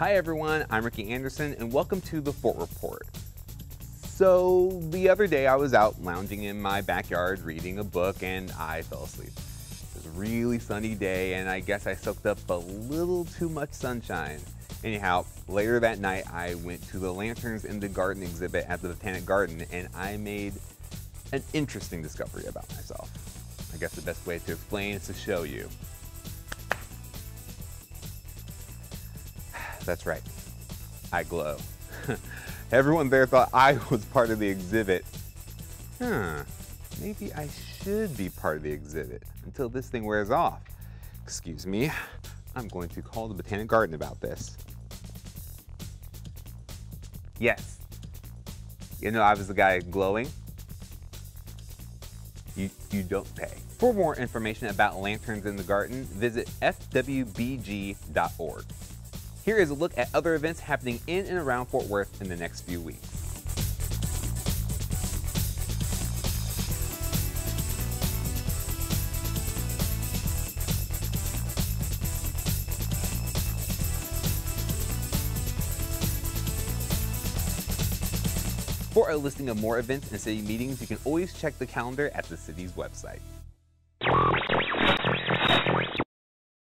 Hi everyone, I'm Ricky Anderson and welcome to the Fort Report. So the other day I was out lounging in my backyard reading a book and I fell asleep. It was a really sunny day and I guess I soaked up a little too much sunshine. Anyhow, later that night I went to the Lanterns in the Garden exhibit at the Botanic Garden and I made an interesting discovery about myself. I guess the best way to explain is to show you. That's right, I glow. Everyone there thought I was part of the exhibit. Huh, maybe I should be part of the exhibit until this thing wears off. Excuse me, I'm going to call the Botanic Garden about this. Yes, you know I was the guy glowing. You, you don't pay. For more information about lanterns in the garden, visit fwbg.org. Here is a look at other events happening in and around Fort Worth in the next few weeks. For a listing of more events and city meetings, you can always check the calendar at the city's website.